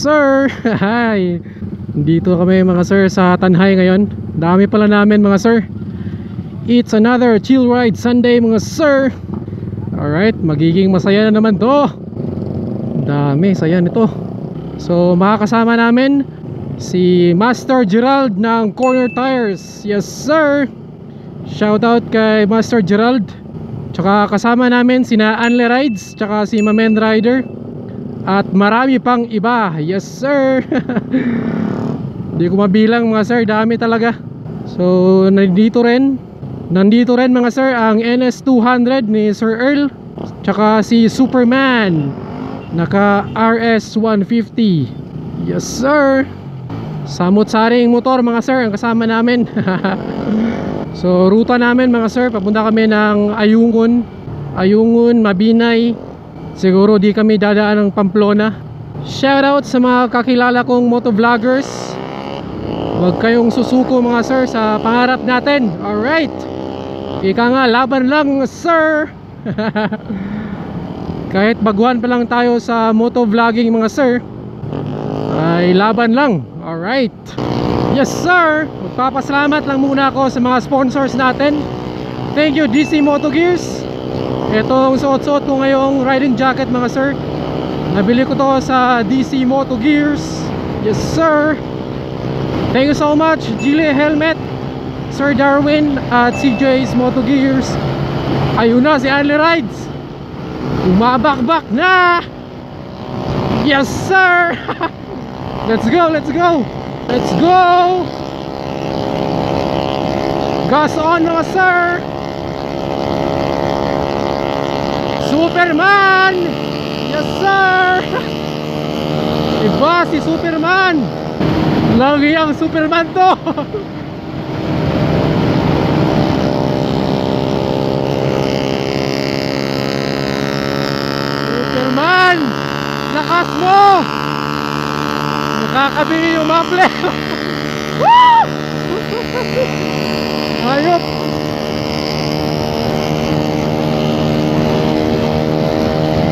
Sir! Hi! Dito kami mga sir sa Tanhay ngayon. Dami pala namin mga sir. It's another chill ride Sunday mga sir. Alright, magiging masaya na naman to. Dami, saya nito. So makakasama namin si Master Gerald ng Corner Tires. Yes sir! Shoutout kay Master Gerald. Tsaka kasama namin sina Anle Rides, tsaka si Mamen Rider. At marami pang iba. Yes sir! Hindi ko mabilang mga sir, dami talaga. So nandito rin, nandito rin mga sir ang NS200 ni Sir Earl. Tsaka si Superman. Naka RS150. Yes sir! Samot-saring motor mga sir ang kasama namin. so ruta namin mga sir, papunta kami ng Ayungon. Ayungon, Mabinay. Siguro di kami dadaan ng Pamplona. Shoutout sa mga kakilala kong motovloggers. Huwag kayong susuko mga sir sa pangarap natin. Alright. Ika nga, laban lang sir. Kahit baguhan pa lang tayo sa motovlogging mga sir. Ay laban lang. Alright. Yes sir. Magpapasalamat lang muna ako sa mga sponsors natin. Thank you DC Moto Gears. Itong suot-suot ko ngayong riding jacket mga sir. Nabili ko to sa DC Moto Gears. Yes sir. Thank you so much, Gile Helmet, Sir Darwin at CJ's Moto Gears. Ayun na si Anli Rides. Umabakbak na! Yes, sir! let's go, let's go! Let's go! Gas on mga sir! Superman! Yes, sir! Iba si Superman! Lagi ang Superman to. Superman! Lakas mo! Nakakabili yung maple. Woo! Hayop!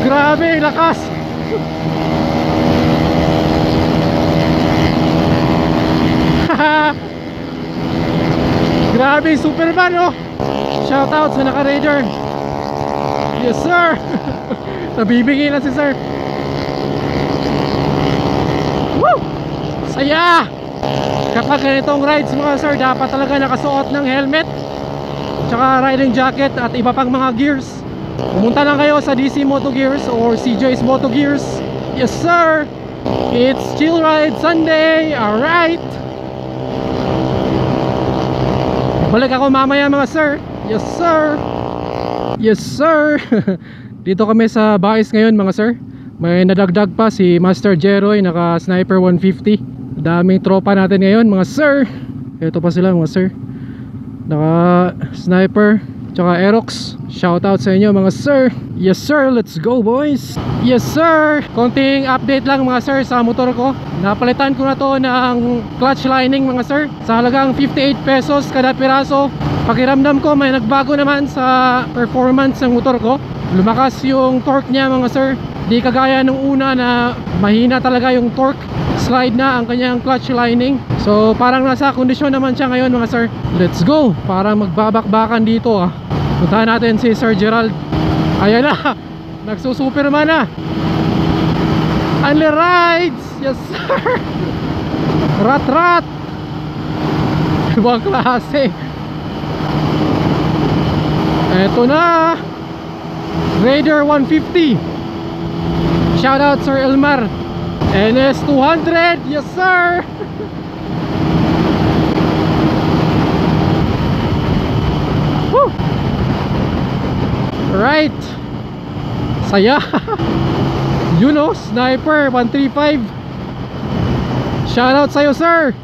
Grabe, lakas! Grabe, Superman oh. Shout out sa naka-raider. Yes, sir. Nabibigay na si sir. Woo! Saya! Kapag ganitong rides mga sir, dapat talaga nakasuot ng helmet, tsaka riding jacket at iba pang mga gears. Pumunta lang kayo sa DC Moto Gears or CJ's Moto Gears. Yes, sir. It's Chill Ride Sunday. Alright. Balik ako mamaya mga sir Yes sir Yes sir Dito kami sa Bais ngayon mga sir May nadagdag pa si Master Jeroy Naka sniper 150 Daming tropa natin ngayon mga sir Ito pa sila mga sir Naka sniper Tsaka Aerox Shoutout sa inyo mga sir. Yes sir. Let's go boys. Yes sir. Konting update lang mga sir sa motor ko. Napalitan ko na to ng clutch lining mga sir. Sa halagang 58 pesos kada piraso. Pakiramdam ko may nagbago naman sa performance ng motor ko. Lumakas yung torque niya mga sir Di kagaya nung una na mahina talaga yung torque Slide na ang kanyang clutch lining. So parang nasa kondisyon naman siya ngayon mga sir. Let's go! Parang magbabakbakan dito ah. Puntahan natin si Sir Gerald. Ayan na! Nagsusuperman na! Only rides! Yes sir! Rat rat! Ibang klase. Eto na! Raider 150 Shoutout Sir Elmar. NS 200 Yes sir. Woo! Right. Saya. You know, Sniper 135 Shoutout sa'yo sir.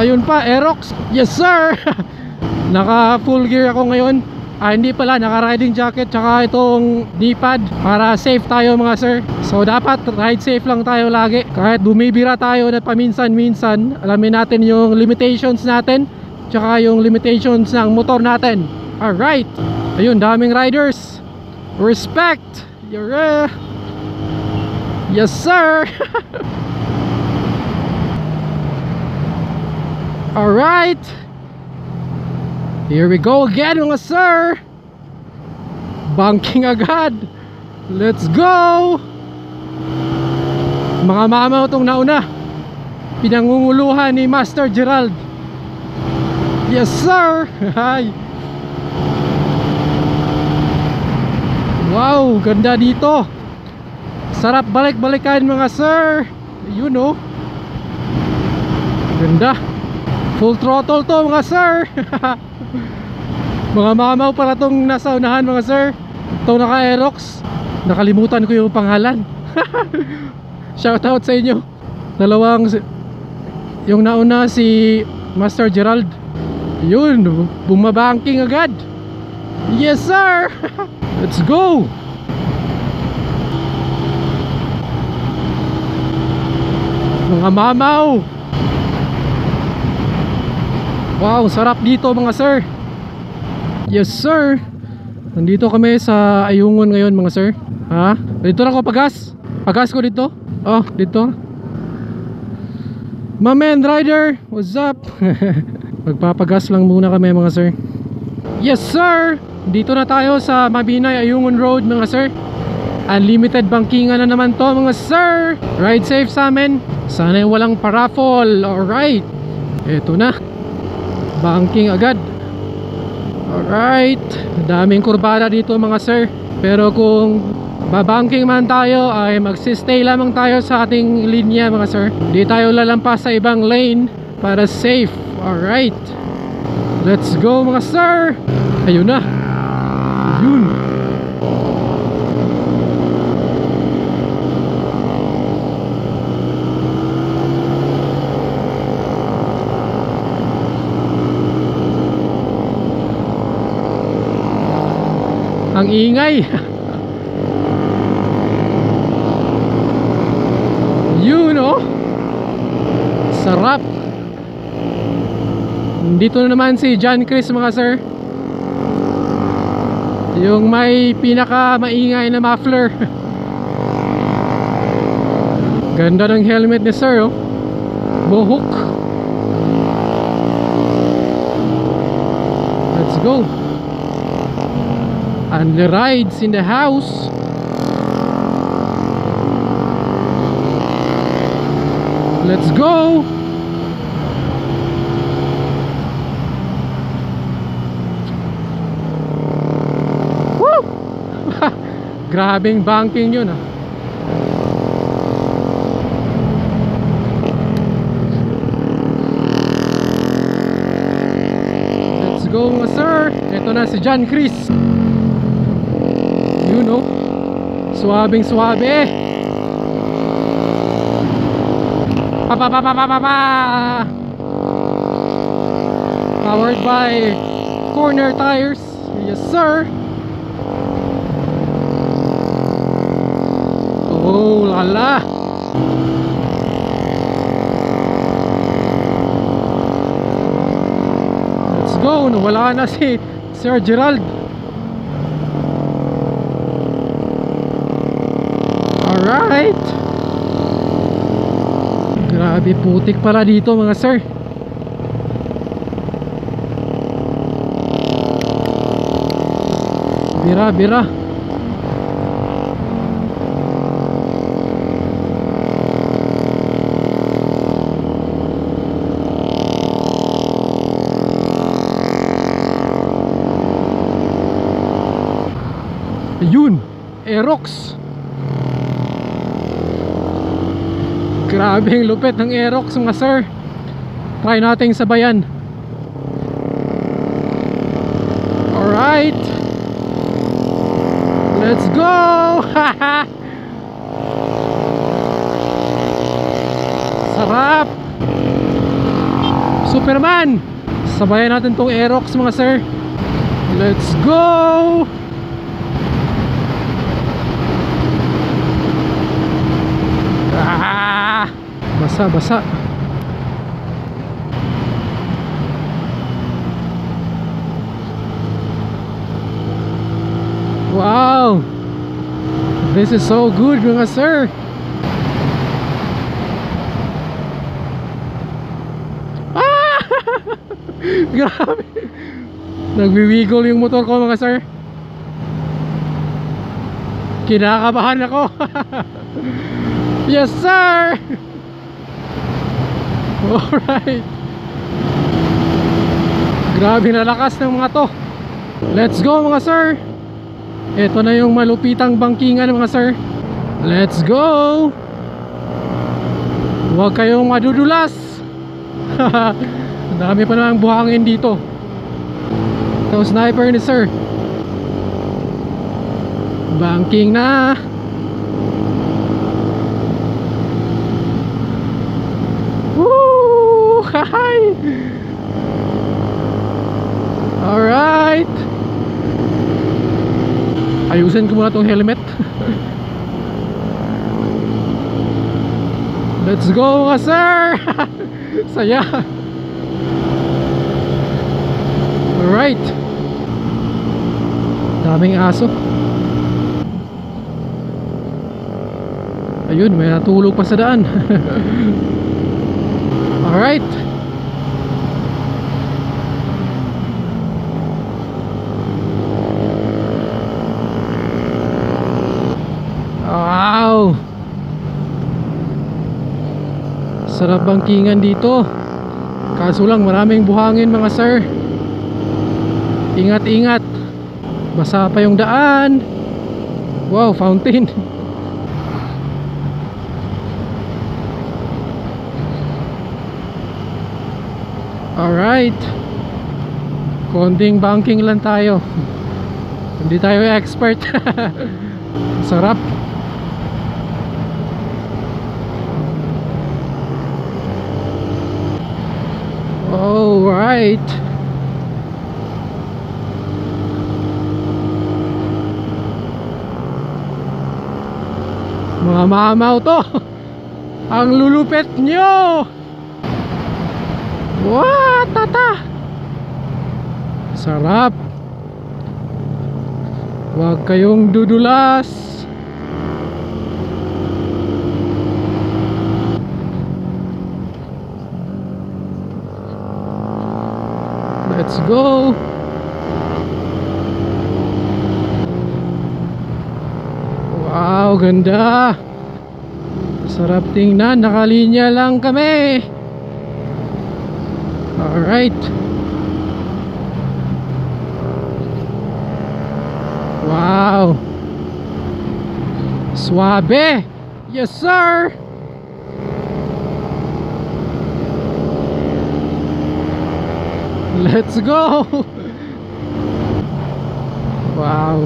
Ayun pa, Aerox. Yes sir. Naka full gear ako ngayon Ah, hindi pala, naka riding jacket tsaka itong knee pad para safe tayo mga sir. So dapat ride safe lang tayo lagi. Kahit bumibira tayo na paminsan-minsan, alamin natin yung limitations natin tsaka yung limitations ng motor natin. Alright. Ayun, daming riders. Respect. You're uh, Yes, sir! Alright! Here we go again mga sir! Banking agad! Let's go! Mga mamaw tong nauna Pinangunguluhan ni Master Gerald Yes sir! Hi! Wow! Ganda dito! Sarap balik-balikan mga sir! Yun oh! Ganda! Full throttle to mga sir! mga mamaw para tong nasa unahan mga sir. Itong naka Aerox Nakalimutan ko yung pangalan. Shoutout sa inyo. Dalawang Yung nauna si Master Gerald. Yun Bumabanking agad. Yes sir! Let's go! Mga mamaw! Wow sarap dito mga sir Yes sir. Nandito kami sa Ayungon ngayon mga sir. Ha? Dito na ako pagas. Pagas ko dito. Oh dito. Mamen rider What's up? Magpapagas lang muna kami mga sir. Yes sir. Dito na tayo sa Mabinay Ayungon Road mga sir. Unlimited bankingan na naman to mga sir. Ride safe sa amin. Sana walang paraffol Alright. Eto na. Banking agad Alright. Daming kurbada dito mga sir. Pero kung babanking man tayo ay magsistay lamang tayo sa ating linya mga sir. Di tayo lalampas sa ibang lane para safe. Alright. Let's go mga sir. Ayun na. Yun Ang ingay. Yun oh Sarap. Dito na naman si John Chris mga sir. Yung may pinaka maingay na muffler. Ganda ng helmet ni sir oh. Bohook Let's go And the rides in the house. Let's go. Woo! Grabing banking yun ah. Let's go sir. Ito na si John Chris Yun oh. Suwabing suwabe Pa pa pa pa pa pa pa. Powered by Corner Tires. Yes sir. Oh lala. Let's go. Nawala na si Sir Gerald Alright. Grabe putik pala dito mga sir. Bira bira. Yun Aerox Grabe ang lupit ng Aerox mga sir Try nating sabayan Alright Let's go! Sarap! Superman! Sabayan natin tong Aerox mga sir Let's go! basa-basa. Wow! This is so good mga sir! Ah! grabe! Nagwiwigol yung motor ko mga sir. Kinakabahan ako. Yes sir! Alright. Grabe na lakas ng mga to. Let's go mga sir. Ito na yung malupitang bangkingan mga sir. Let's go. Huwag kayong madudulas. Dami pa namang buhangin dito. Ito sniper ni sir. Banking na. Woo! Hi! Alright! Ayusin ko muna tong helmet. Let's go mga sir! Saya! Alright! Daming aso. Ayun, may natulog pa sa daan. Alright. Wow! Sarap bangkingan dito. Kaso lang maraming buhangin mga sir. Ingat-ingat. Basa pa yung daan. Wow, fountain. Alright. Konting banking lang tayo. Hindi tayo expert. Sarap. Alright. Mga mamaw to. Ang lulupet nyo. Wah, tata. Sarap. Huwag kayong dudulas. Let's go. Wow, ganda. Sarap tingnan, nakalinya lang kami. Alright Wow. Suabe Yes sir. Let's go. Wow.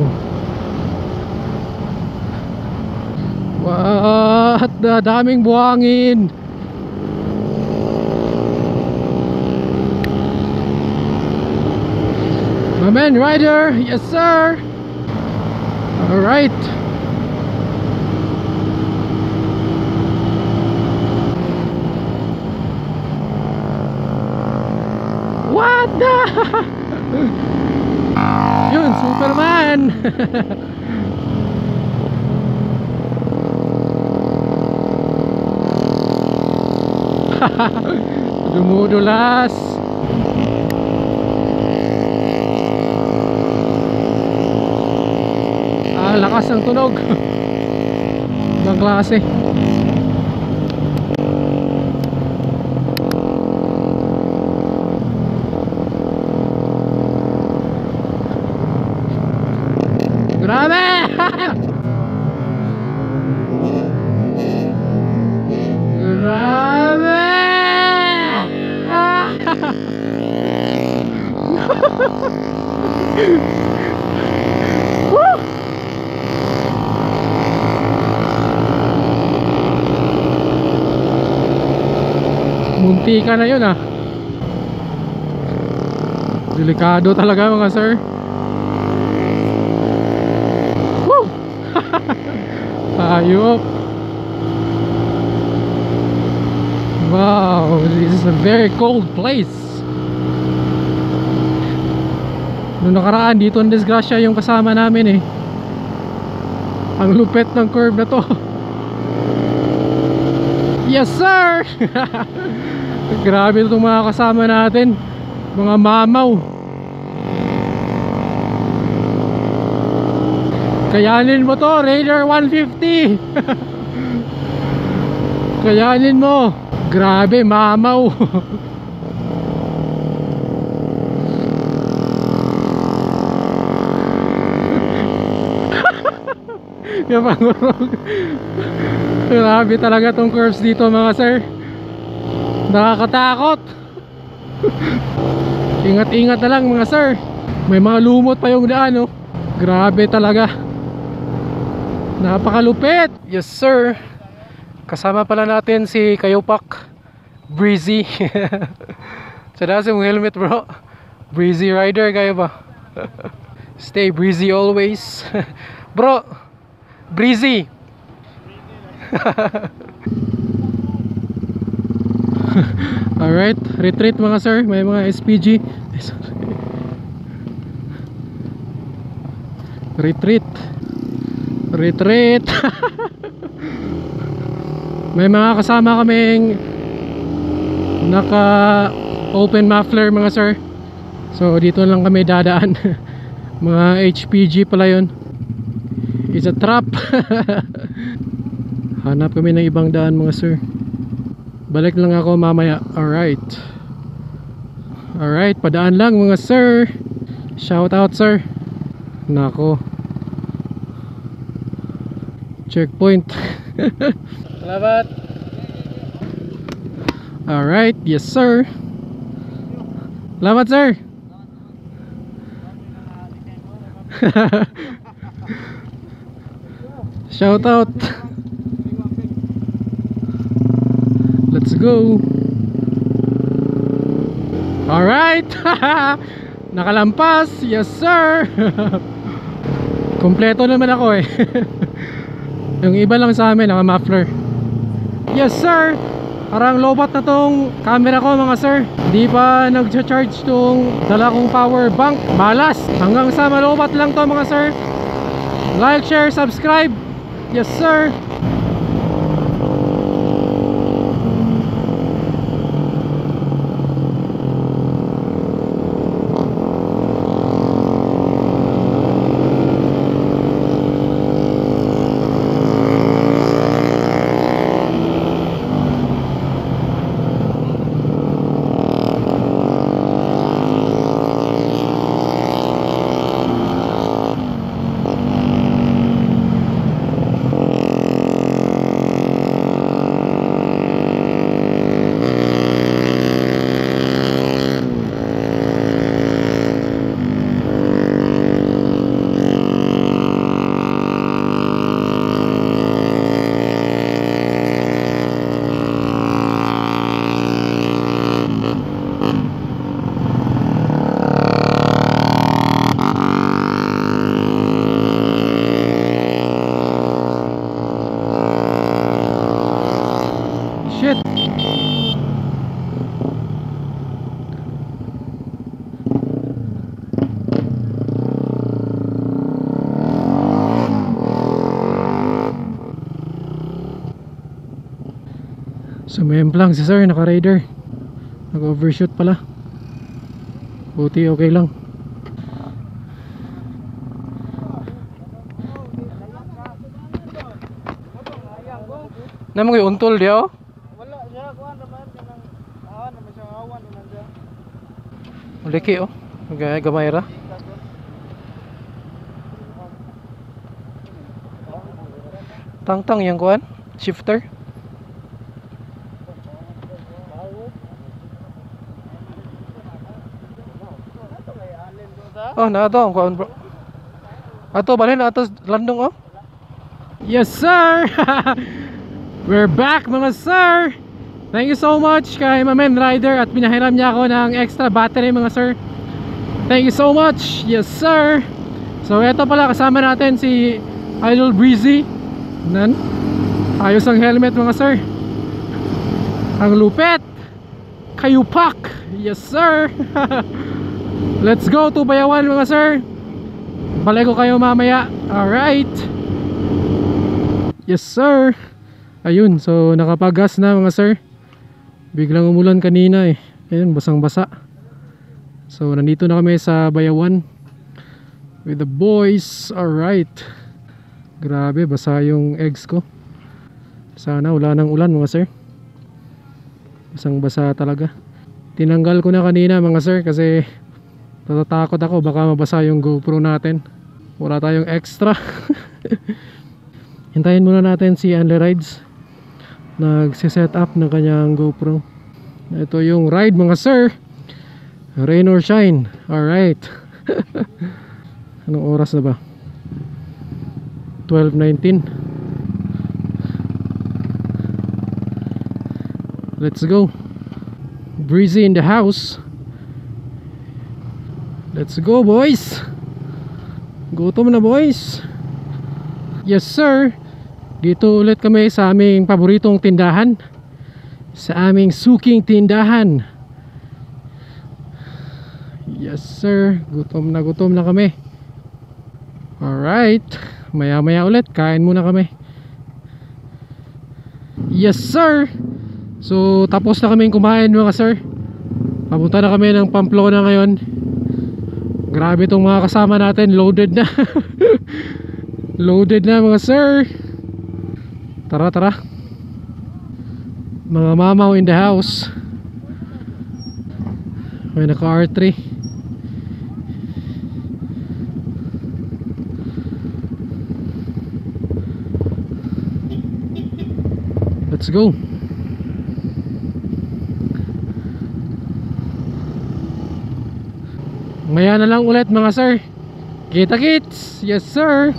What the daming buhangin Man rider, yes sir. All right. What the? Yun, Superman. Dumudulas. Lakas ng tunog. Ibang klase. Munti ka na yun ah. Delikado talaga mga sir. Woo! Ayop Wow, this is a very cold place. Noong nakaraan dito ang disgrasya yung kasama namin eh. Ang lupet ng curve na to. Yes sir! Grabe itong mga kasama natin Mga mamaw. Kayanin mo to, Raider 150. Kayanin mo. Grabe, mamaw. Grabe talaga tong curves dito mga sir. Nakakatakot. Ingat-ingat na lang mga sir. May mga lumot pa yung daan oh. Grabe talaga. Napakalupit. Yes sir. Kasama pala natin si Kayopak Breezy. Si mong helmet bro. Breezy rider kayo ba? Stay breezy always. bro, breezy. Alright, retreat mga sir. May mga SPG. Retreat. Retreat. May mga kasama kaming naka open muffler mga sir. So dito lang kami dadaan. mga HPG pala yun. It's a trap. Hanap kami ng ibang daan mga sir. Balik lang ako mamaya. Alright. Alright, padaan lang mga sir. Shout out sir. Nako. Checkpoint. Salamat. Alright, yes sir. Salamat sir. Shout out. Let's go. Alright. Nakalampas. Yes sir. Kompleto naman ako eh. Yung iba lang sa amin naka muffler. Yes sir. Parang lobat na tong camera ko mga sir. Di pa nag-charge tong dala kong power bank. Malas. Hanggang sa malobat lang to mga sir. Like, share, subscribe. Yes sir. Sumemplang si sir, naka-rider. Nag-overshoot pala. Buti okay lang. Namang yung untol diyo? Wala siya, kuhan naman ka ng awan naman siyang awan naman siya. Uliki oh. Gaya gamay ra. Tang-tang yang kuan. Shifter. Oh, na to ang kuan bro. Ato balhin ato landong oh. Yes sir. We're back mga sir. Thank you so much kay Mamen Rider at pinahiram niya ako ng extra battery mga sir. Thank you so much. Yes sir. So eto pala kasama natin si Idol Breezy. Nan. Ayos ang helmet mga sir. Ang lupet. Kayupak. Yes sir. Let's go to Bayawan mga sir. Balik ko kayo mamaya. Alright. Yes sir. Ayun, so nakapagas na mga sir. Biglang umulan kanina eh. Ayun, basang basa. So nandito na kami sa Bayawan with the boys. Alright. Grabe, basa yung eggs ko. Sana wala nang ulan mga sir. Basang basa talaga. Tinanggal ko na kanina mga sir kasi natatakot ako baka mabasa yung GoPro natin. Wala tayong extra. Hintayin muna natin si Anle Rides. Nagsiset up ng kanyang GoPro. Ito yung ride mga sir. Rain or shine. Alright. Anong oras na ba? 12.19 Let's go Breezy in the house Let's go boys. Gutom na boys. Yes sir. Dito ulit kami sa aming paboritong tindahan. Sa aming suking tindahan. Yes sir. Gutom na gutom na kami. Alright Maya maya ulit. Kain muna kami. Yes sir. So tapos na kami kumain mga sir. Papunta na kami ng Pamplona ngayon Grabe itong mga kasama natin Loaded na. Loaded na mga sir. Tara tara. Mga mamaw in the house. May naka R3 Let's go Maya na lang ulit mga sir. Kita kits. Yes sir.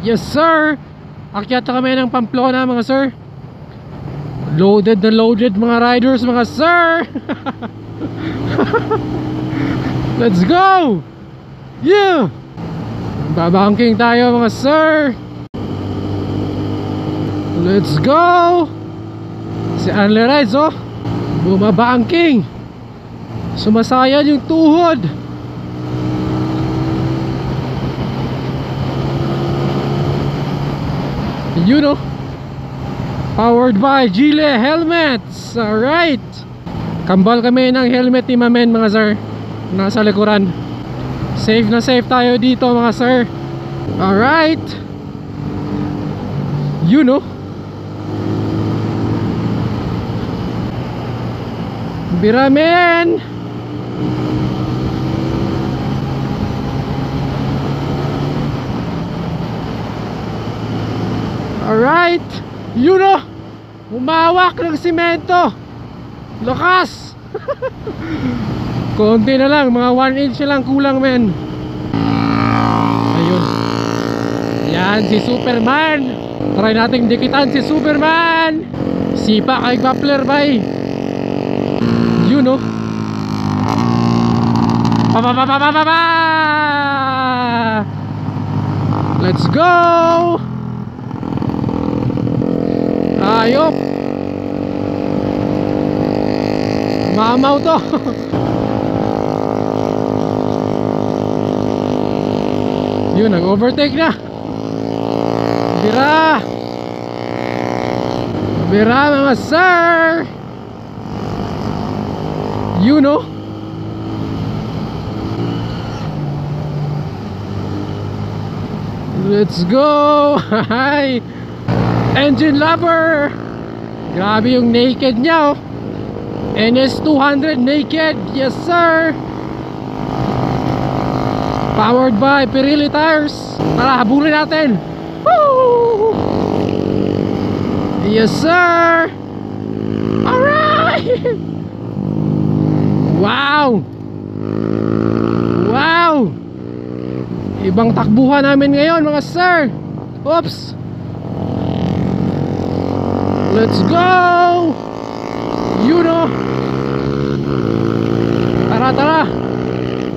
Yes sir. Akyat na kami ng Pamplona mga sir. Loaded na loaded mga riders mga sir. Let's go! Yeah! Babangking tayo mga sir. Let's go! Si Anle Rides oh. Bumabangking Sumasayad yung tuhod. You know Powered by Gile Helmets. Alright Kambal kami ng helmet ni Mamen mga sir. Nasa likuran. Safe na safe tayo dito mga sir. Alright You know. Biramen Alright You know Humawak ng simento. Lakas. Konti na lang Mga 1 inch lang kulang men. Ayun. Yan si Superman. Try nating dikitan si Superman. Sipa kay Grappler bay You know pa pa pa pa pa pa pa Let's go! Ayop! Mamaw to! Yun, nag-overtake na! Bira! Bira mga sir! You know Let's go! Hi! Engine lover! Grabe yung naked niya oh. NS200 naked. Yes sir! Powered by Pirelli tires. Tara habulin natin. Woo! Yes sir! Alright! Wow! Wow Ibang takbuhan namin ngayon mga sir. Oops. Let's go. You know. Tara tara.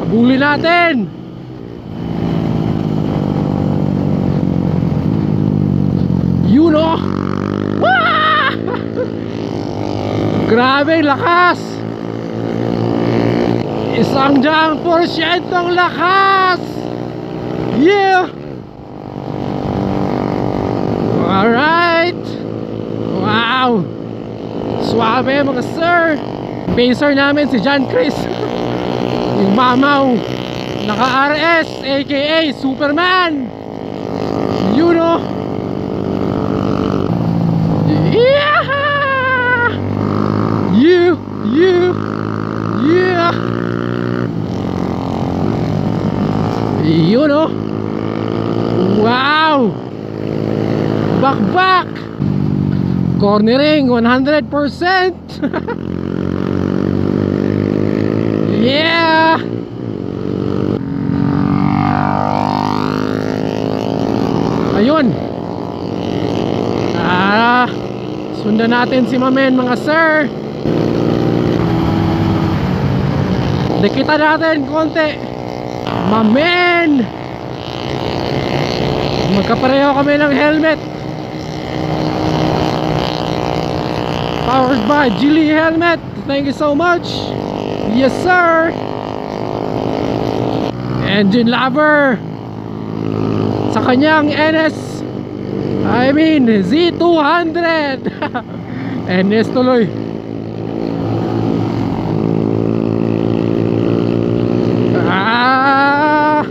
Habulin natin. You know. Wah! Grabe lakas. Isang daang porsyentong lakas Yeah Alright Wow Suave mga sir Pacer namin si John Chris Yung mamaw. Naka RS aka Superman. You know. Yeah! You, you, yeah. You know. Wow! Back! Cornering 100%! yeah! Ayun! Ah! Sundan natin si Mamen mga sir! Dikita natin konti! Mamen! Magkapareho kami ng helmet Powered by Geely Helmet. Thank you so much. Yes sir. Engine lover. Sa kanyang NS I mean Z200 NS tuloy. Ah!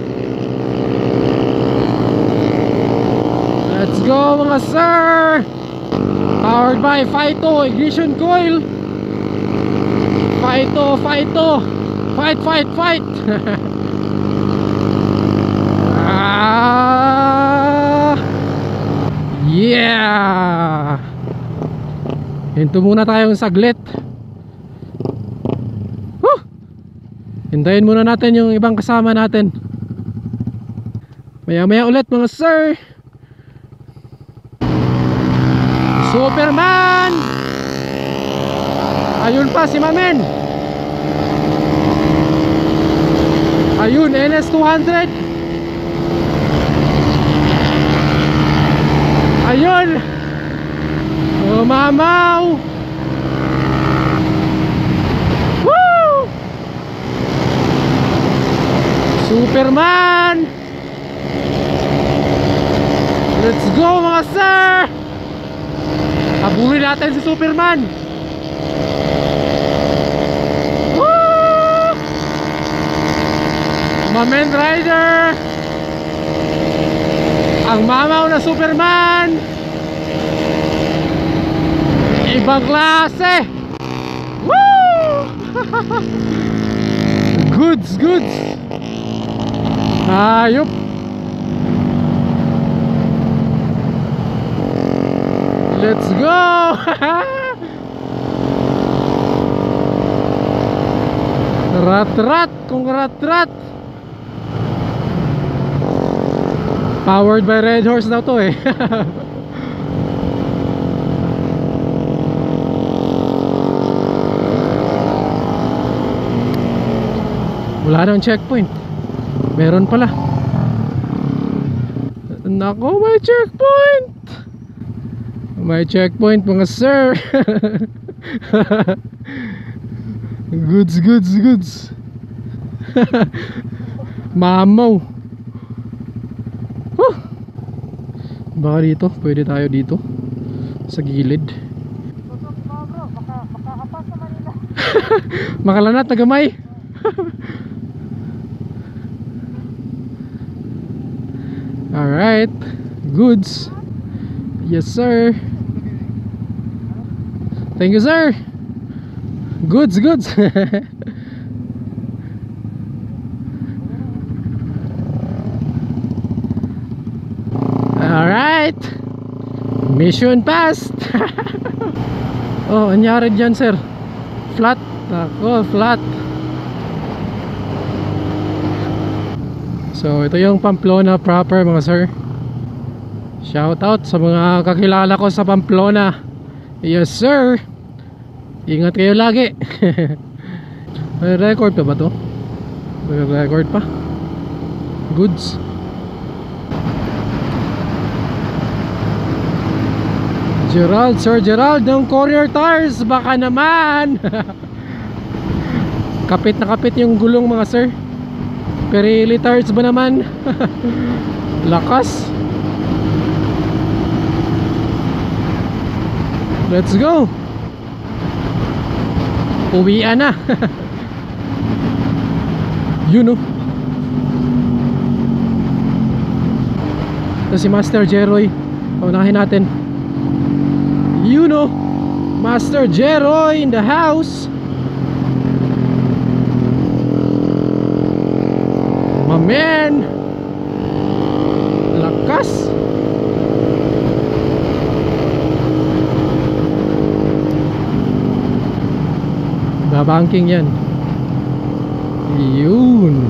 Let's go mga sir Powered by Phyto ignition coil. Phyto, Phyto Fight, fight, fight. Ah, Yeah. Hinto muna tayong saglit. Woo! Hintayin muna natin yung ibang kasama natin. Maya maya ulit mga sir Superman! Ayun pa si Mamen. Ayun, NS200. Ayun. Oh, mamaw. Woo! Superman! Let's go mga sir! Habulin natin si Superman. Woo! Mamen Rider! Ang mamaw na Superman! Ibang klase! Woo! goods, goods! Ayop Let's go! rat-rat kung rat-rat Powered by Red Horse daw to eh. Wala nang checkpoint. Meron pala. Nako may checkpoint may checkpoint mga sir. Goods, goods, goods. Mamaw. Huh. Baka dito, pwede tayo dito. Sa gilid. Makalanat na gamay Alright Goods. Yes sir Thank you sir. Goods goods. Alright Mission passed. Oh, anyari dyan sir? Flat. Ako, flat. So, ito yung Pamplona proper mga sir. Shout out sa mga kakilala ko sa Pamplona. Yes sir Ingat kayo lagi. May record pa ba to? May record pa? Goods. Gerald, Sir Gerald ng Courier Tires. Baka naman. Kapit na kapit yung gulong mga sir. Pirelli tires ba naman? Lakas. Let's go Yun oh. Ito si Master Jeroy. Paunahin natin. Yun oh. Master Jeroy in the house. My man. Lakas. Babanking yan. Yun.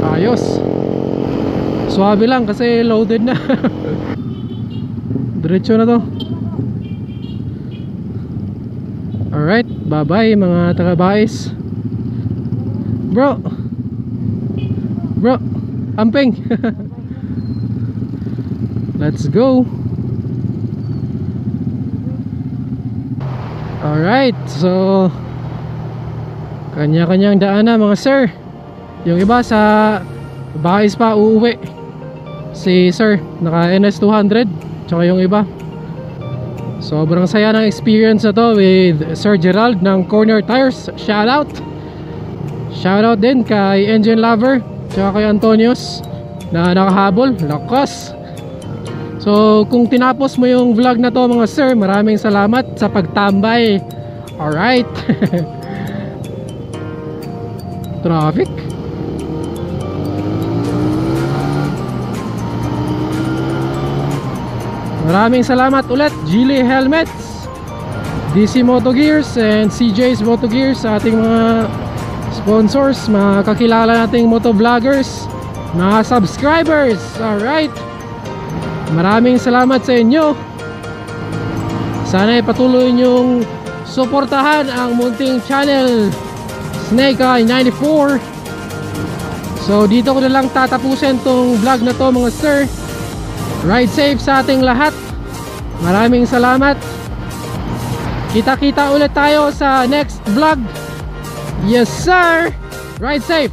Ayos. Suwabe lang kasi loaded na. Diretso na to. Alright, bye-bye mga taga-bais. Bro. Bro, amping. Let's go. Alright, so kanya-kanyang daan na mga sir. Yung iba sa Bais pa uuwi. Si sir, naka NS200, tsaka yung iba. Sobrang saya ng experience na to with Sir Gerald ng Corner Tires. Shout out. Shout out din kay Engine Lover, tsaka kay Antonius na nakahabol. Lakas. So, kung tinapos mo yung vlog na to mga sir, maraming salamat sa pagtambay. Alright. Traffic. Maraming salamat ulit Geely Helmets DC Moto Gears and CJ's Moto Gears sa ating mga sponsors, mga kakilala nating moto vloggers, mga subscribers. Alright. Maraming salamat sa inyo. Sana ay patuloy niyong suportahan ang munting channel Snake Eye 94. So dito ko na lang tatapusin tong vlog na to mga sir. Ride safe sa ating lahat. Maraming salamat. Kita-kita ulit tayo sa next vlog. Yes sir. Ride safe.